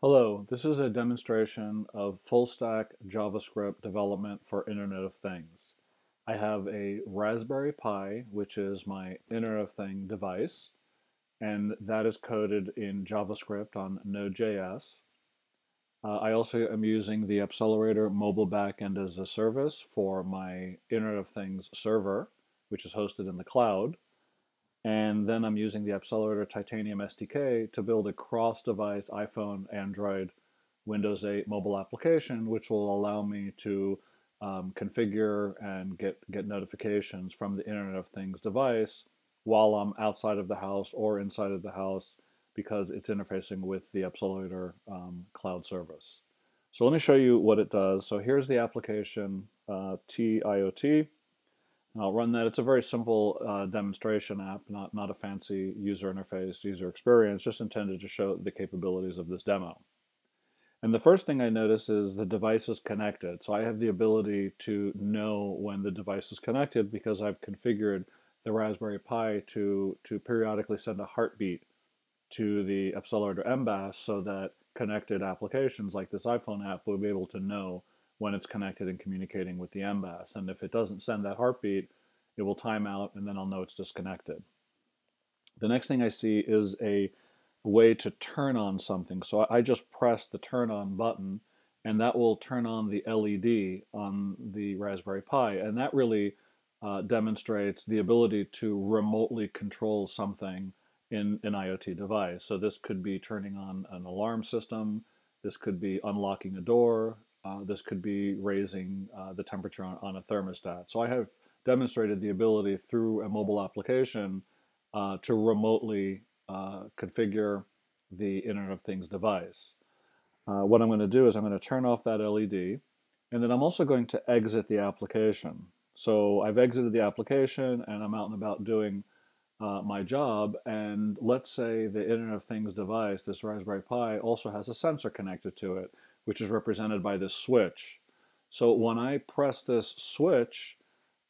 Hello, this is a demonstration of full stack JavaScript development for Internet of Things. I have a Raspberry Pi, which is my Internet of Thing device, and that is coded in JavaScript on Node.js. Uh, I also am using the Appcelerator mobile backend as a service for my Internet of Things server, which is hosted in the cloud. And then I'm using the Appcelerator Titanium SDK to build a cross-device iPhone, Android, Windows 8 mobile application, which will allow me to um, configure and get, get notifications from the Internet of Things device while I'm outside of the house or inside of the house because it's interfacing with the Appcelerator um, cloud service. So let me show you what it does. So here's the application uh, TIOT. I'll run that. It's a very simple uh, demonstration app, not, not a fancy user interface, user experience, just intended to show the capabilities of this demo. And the first thing I notice is the device is connected. So I have the ability to know when the device is connected because I've configured the Raspberry Pi to, to periodically send a heartbeat to the Appcelerator mBaaS so that connected applications like this iPhone app will be able to know when it's connected and communicating with the mBaaS. And if it doesn't send that heartbeat, it will time out and then I'll know it's disconnected. The next thing I see is a way to turn on something. So I just press the turn on button and that will turn on the LED on the Raspberry Pi. And that really uh, demonstrates the ability to remotely control something in an IoT device. So this could be turning on an alarm system, this could be unlocking a door, uh, this could be raising uh, the temperature on, on, a thermostat. So I have demonstrated the ability through a mobile application uh, to remotely uh, configure the Internet of Things device. Uh, what I'm going to do is I'm going to turn off that LED and then I'm also going to exit the application. So I've exited the application and I'm out and about doing uh, my job and let's say the Internet of Things device, this Raspberry Pi, also has a sensor connected to it which is represented by this switch. So when I press this switch,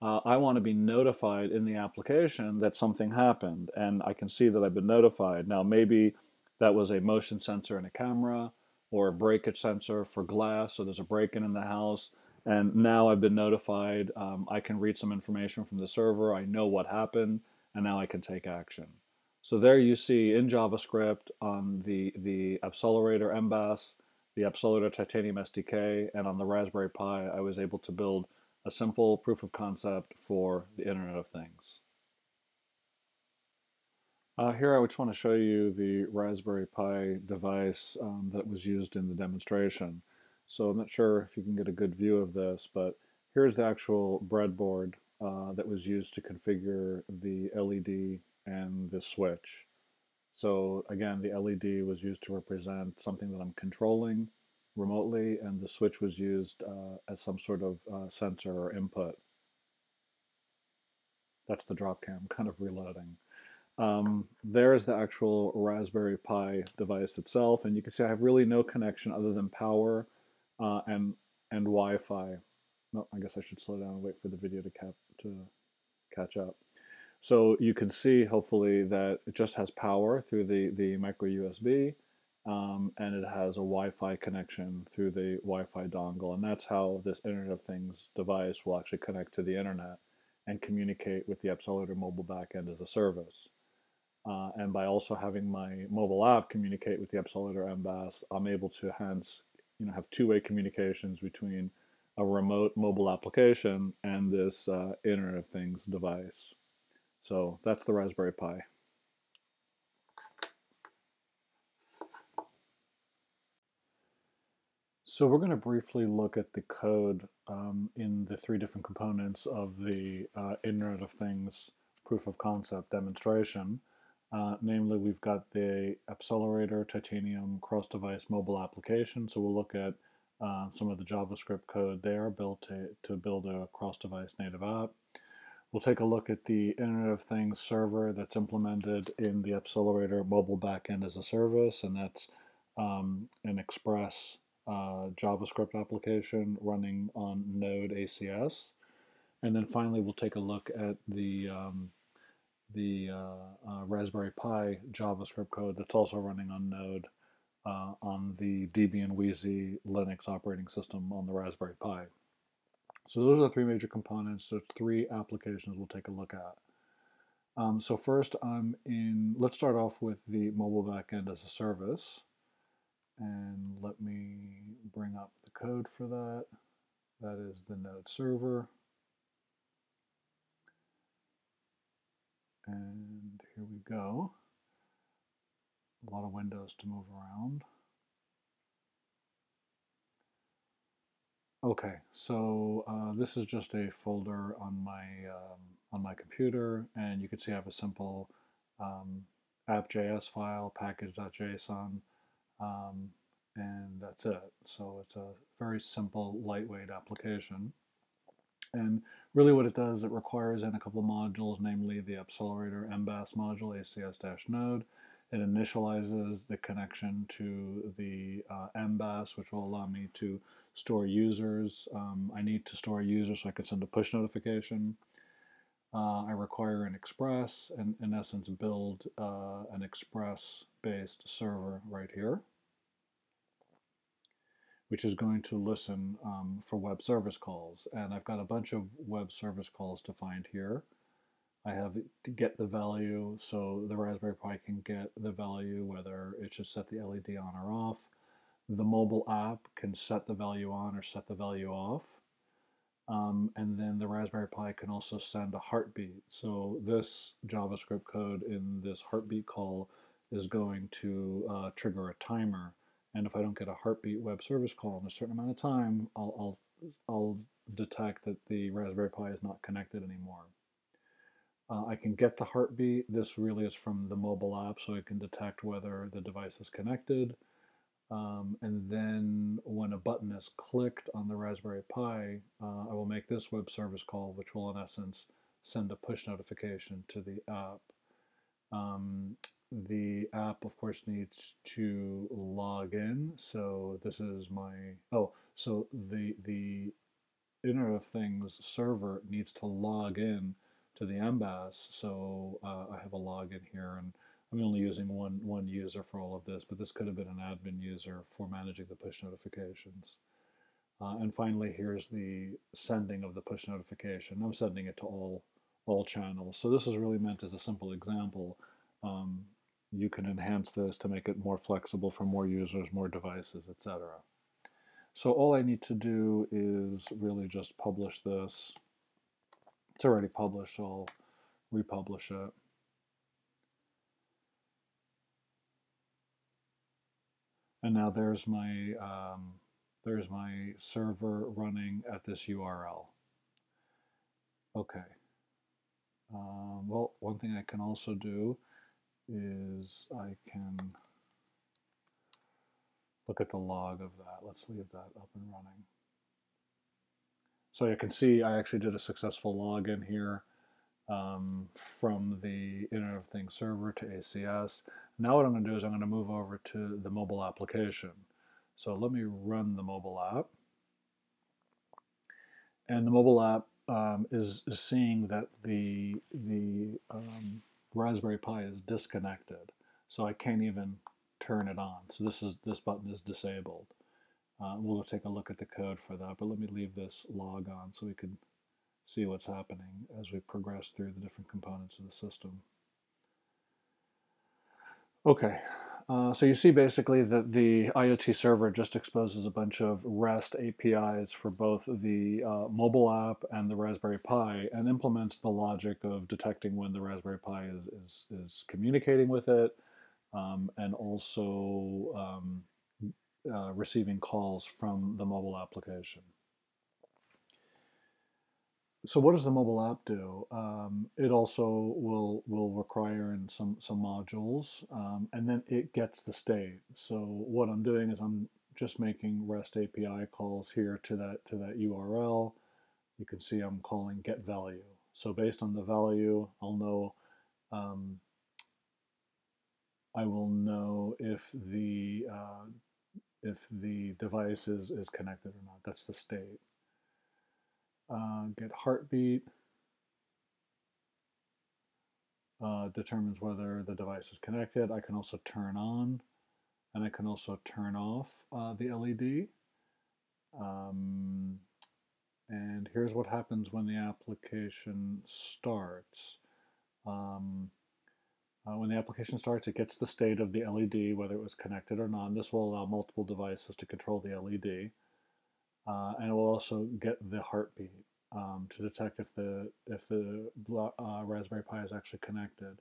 uh, I want to be notified in the application that something happened, and I can see that I've been notified. Now, maybe that was a motion sensor in a camera or a breakage sensor for glass, so there's a break-in in the house, and now I've been notified. Um, I can read some information from the server. I know what happened, and now I can take action. So there you see in JavaScript on the, the Appcelerator mBaaS, the Appcelerator Titanium SDK, and on the Raspberry Pi, I was able to build a simple proof of concept for the Internet of Things. Uh, here I just want to show you the Raspberry Pi device um, that was used in the demonstration. So I'm not sure if you can get a good view of this, but here's the actual breadboard uh, that was used to configure the LED and the switch. So again, the LED was used to represent something that I'm controlling remotely, and the switch was used uh, as some sort of uh, sensor or input. That's the drop cam, kind of reloading. Um, there is the actual Raspberry Pi device itself, and you can see I have really no connection other than power uh, and and Wi-Fi. No, I guess I should slow down and wait for the video to cap to catch up. So you can see hopefully that it just has power through the, the micro USB um, and it has a Wi-Fi connection through the Wi-Fi dongle and that's how this Internet of Things device will actually connect to the internet and communicate with the Appcelerator mobile backend as a service. Uh, and by also having my mobile app communicate with the Appcelerator mBaaS, I'm able to hence you know, have two-way communications between a remote mobile application and this uh, Internet of Things device. So that's the Raspberry Pi. So we're going to briefly look at the code um, in the three different components of the uh, Internet of Things proof of concept demonstration. Uh, namely, we've got the Appcelerator Titanium cross-device mobile application. So we'll look at uh, some of the JavaScript code there built to, to build a cross-device native app. We'll take a look at the Internet of Things server that's implemented in the Appcelerator mobile backend as a service, and that's um, an Express uh, JavaScript application running on Node ACS. And then finally, we'll take a look at the um, the uh, uh, Raspberry Pi JavaScript code that's also running on Node uh, on the Debian Wheezy Linux operating system on the Raspberry Pi. So those are the three major components. So three applications we'll take a look at. Um, so first I'm in, let's start off with the mobile backend as a service. And let me bring up the code for that. That is the node server. And here we go. A lot of windows to move around. Okay, so uh, this is just a folder on my um, on my computer, and you can see I have a simple um, app.js file, package.json, um, and that's it. So it's a very simple, lightweight application. And really what it does, it requires in a couple of modules, namely the Appcelerator mBaaS module, ACS-node. It initializes the connection to the uh, mBaaS, which will allow me to store users. Um, I need to store users so I can send a push notification. Uh, I require an Express, and in essence build uh, an Express-based server right here which is going to listen um, for web service calls. And I've got a bunch of web service calls to find here. I have to get the value so the Raspberry Pi can get the value whether it should set the LED on or off. The mobile app can set the value on or set the value off. Um, and then the Raspberry Pi can also send a heartbeat. So this JavaScript code in this heartbeat call is going to uh, trigger a timer and if I don't get a heartbeat web service call in a certain amount of time, I'll, I'll, I'll detect that the Raspberry Pi is not connected anymore. Uh, I can get the heartbeat. This really is from the mobile app, so it can detect whether the device is connected. Um, and then when a button is clicked on the Raspberry Pi, uh, I will make this web service call, which will in essence send a push notification to the app. Um, the app of course needs to log in so this is my oh so the the Internet of Things server needs to log in to the mBaaS so uh, I have a login here and I'm only using one one user for all of this but this could have been an admin user for managing the push notifications uh, and finally here's the sending of the push notification I'm sending it to all all channels so this is really meant as a simple example um, you can enhance this to make it more flexible for more users, more devices, etc. So all I need to do is really just publish this. It's already published, so I'll republish it. And now there's my um, there's my server running at this URL. Okay. Um, well, one thing I can also do is I can look at the log of that. Let's leave that up and running. So you can see I actually did a successful login here um, from the Internet of Things server to ACS. Now what I'm going to do is I'm going to move over to the mobile application. So let me run the mobile app. And the mobile app um, is, is seeing that the, the um, Raspberry Pi is disconnected, so I can't even turn it on. So this is this button is disabled. Uh, we'll take a look at the code for that, but let me leave this log on so we can see what's happening as we progress through the different components of the system. Okay, uh, so you see basically that the IoT server just exposes a bunch of REST APIs for both the uh, mobile app and the Raspberry Pi and implements the logic of detecting when the Raspberry Pi is, is, is communicating with it um, and also um, uh, receiving calls from the mobile application so what does the mobile app do? Um, it also will will require in some some modules, um, and then it gets the state. So what I'm doing is I'm just making REST API calls here to that to that URL. You can see I'm calling get value. So based on the value, I'll know um, I will know if the uh, if the device is, is connected or not. That's the state uh, get heartbeat, uh, determines whether the device is connected. I can also turn on and I can also turn off uh, the LED. Um, and here's what happens when the application starts. Um, uh, when the application starts, it gets the state of the LED, whether it was connected or not. This will allow multiple devices to control the LED. Uh, and it will also get the heartbeat um, to detect if the if the uh, Raspberry Pi is actually connected.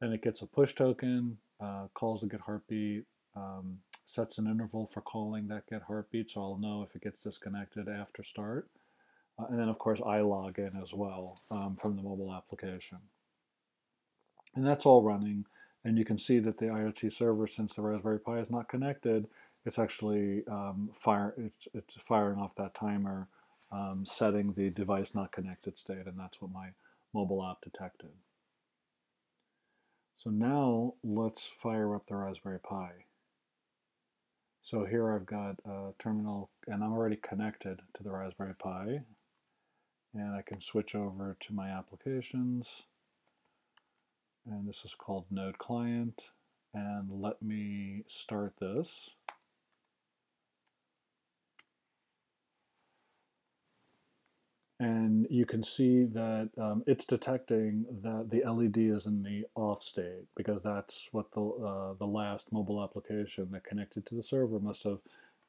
Then it gets a push token, uh, calls the get heartbeat, um, sets an interval for calling that get heartbeat, so I'll know if it gets disconnected after start. Uh, and then of course I log in as well um, from the mobile application. And that's all running. And you can see that the IoT server, since the Raspberry Pi is not connected, it's actually um, fire, it's, it's firing off that timer, um, setting the device not connected state, and that's what my mobile app detected. So now let's fire up the Raspberry Pi. So here I've got a terminal, and I'm already connected to the Raspberry Pi. And I can switch over to my applications. And this is called Node Client. And let me start this. And you can see that um, it's detecting that the LED is in the off state because that's what the, uh, the last mobile application that connected to the server must have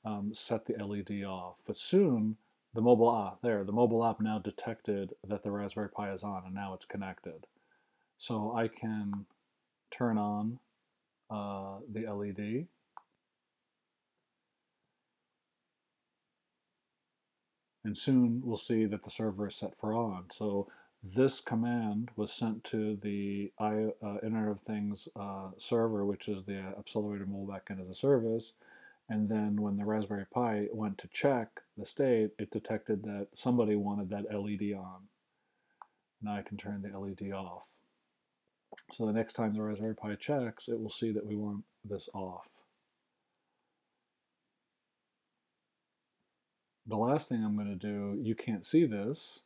um, set the LED off. But soon, the mobile app, there, the mobile app now detected that the Raspberry Pi is on and now it's connected. So I can turn on uh, the LED and soon we'll see that the server is set for on. So this command was sent to the I, uh, Internet of Things uh, server, which is the Appcelerator Mobile Backend as a Service. And then when the Raspberry Pi went to check the state, it detected that somebody wanted that LED on. Now I can turn the LED off. So the next time the Raspberry Pi checks, it will see that we want this off. The last thing I'm going to do, you can't see this,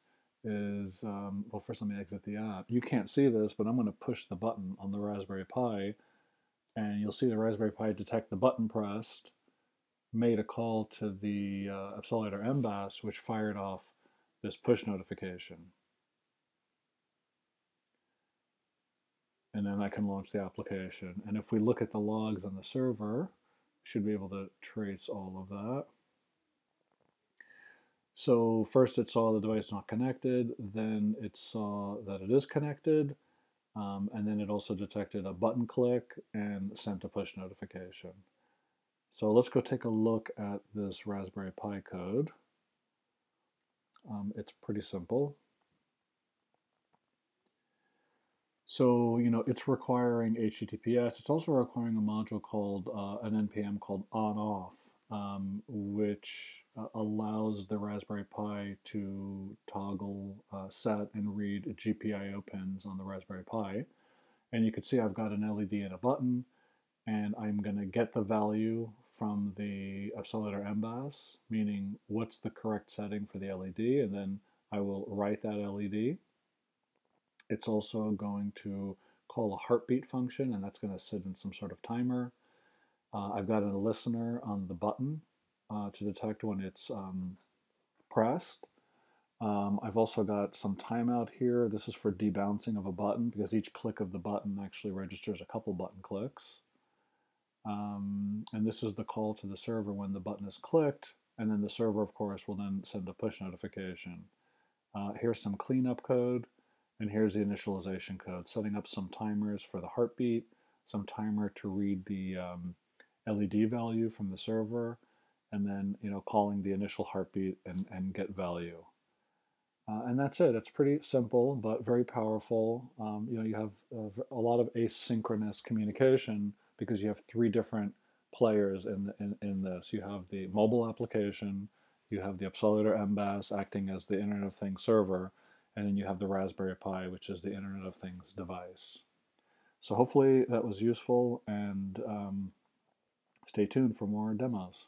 is, um, well, first let me exit the app. You can't see this, but I'm going to push the button on the Raspberry Pi, and you'll see the Raspberry Pi detect the button pressed, made a call to the uh, Appcelerator mBaaS, which fired off this push notification. And then I can launch the application. And if we look at the logs on the server, should be able to trace all of that. So first it saw the device not connected, then it saw that it is connected, um, and then it also detected a button click and sent a push notification. So let's go take a look at this Raspberry Pi code. Um, it's pretty simple. So, you know, it's requiring HTTPS. It's also requiring a module called, uh, an NPM called on-off, um, which uh, allows the Raspberry Pi to toggle, uh, set, and read GPIO pins on the Raspberry Pi. And you can see I've got an LED and a button, and I'm going to get the value from the Appcelerator mBaaS, meaning what's the correct setting for the LED, and then I will write that LED. It's also going to call a heartbeat function, and that's going to sit in some sort of timer. Uh, I've got a listener on the button uh, to detect when it's um, pressed. Um, I've also got some timeout here. This is for debouncing of a button because each click of the button actually registers a couple button clicks. Um, and this is the call to the server when the button is clicked, and then the server, of course, will then send a push notification. Uh, here's some cleanup code, and here's the initialization code, setting up some timers for the heartbeat, some timer to read the um, LED value from the server, and then you know calling the initial heartbeat and, and get value. Uh, and that's it. It's pretty simple but very powerful. Um, you know, you have a, a, lot of asynchronous communication because you have three different players in, the, in, in this. You have the mobile application, you have the Appcelerator mBaaS acting as the Internet of Things server, and then you have the Raspberry Pi, which is the Internet of Things device. So hopefully that was useful, and um, stay tuned for more demos.